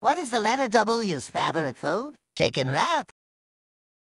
What is the letter W's favorite food? Chicken wrap.